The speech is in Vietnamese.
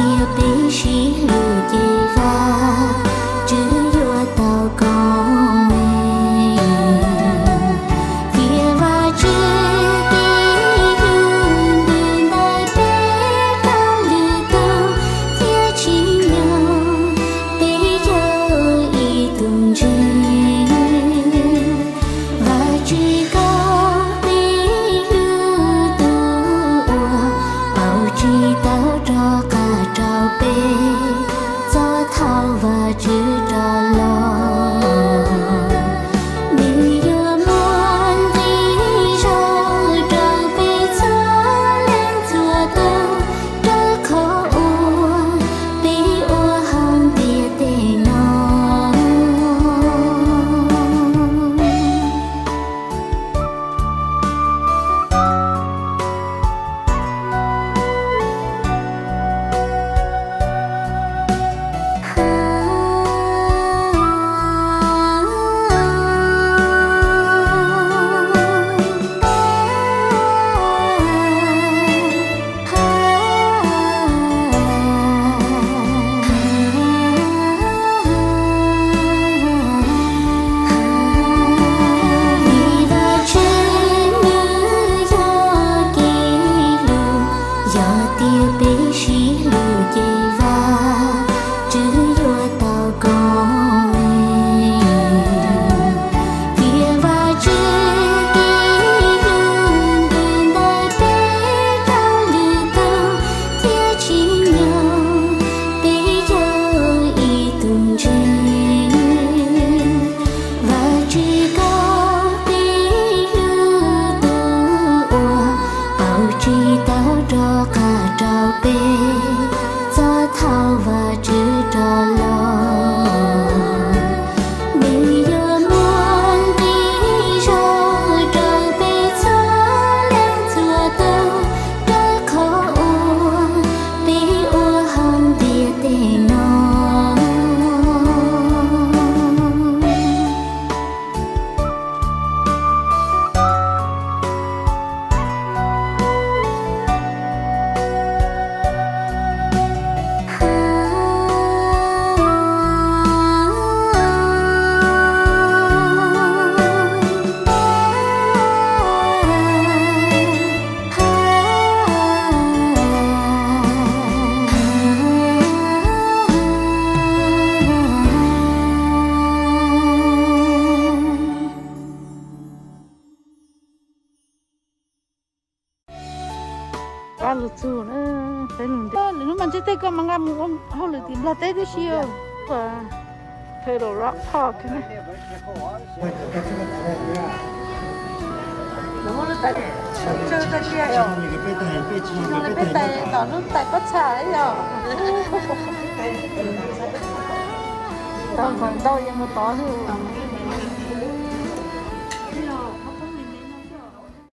tiêu tí xí lù chê va. Chứ vua tàu có mê. Kia va chứ tí luôn đường đại bé cao lì cao kia chỉ nhau, tí giờ y tùng chơi Hãy subscribe cho kênh 宝贝，做 gió. ba lụt chu nó thế luôn đó lúc mà chết cái mang ăn ông không lụt tìm là tết đi xíu và thế đồ rock park này. Nó nó tại chơi tại kia rồi nó tại bất xả đấy tao còn đâu nhưng mà tối thì